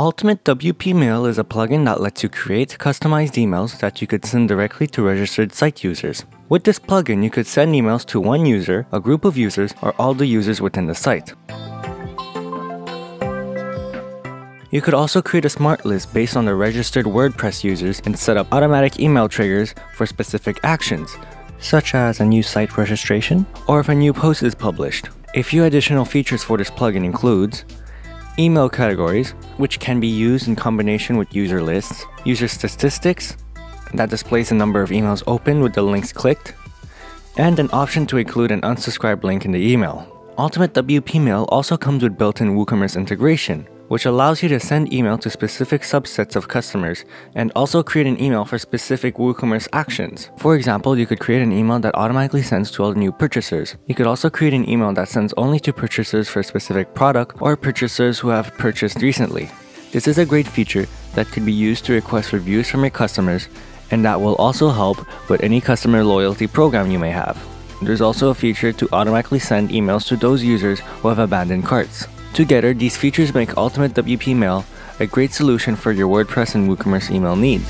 Ultimate WP Mail is a plugin that lets you create customized emails that you could send directly to registered site users. With this plugin, you could send emails to one user, a group of users, or all the users within the site. You could also create a smart list based on the registered WordPress users and set up automatic email triggers for specific actions, such as a new site registration or if a new post is published. A few additional features for this plugin includes email categories, which can be used in combination with user lists, user statistics, that displays the number of emails opened with the links clicked, and an option to include an unsubscribe link in the email. Ultimate WP Mail also comes with built-in WooCommerce integration, which allows you to send email to specific subsets of customers and also create an email for specific WooCommerce actions. For example, you could create an email that automatically sends to all new purchasers. You could also create an email that sends only to purchasers for a specific product or purchasers who have purchased recently. This is a great feature that could be used to request reviews from your customers and that will also help with any customer loyalty program you may have. There's also a feature to automatically send emails to those users who have abandoned carts. Together, these features make Ultimate WP Mail a great solution for your WordPress and WooCommerce email needs.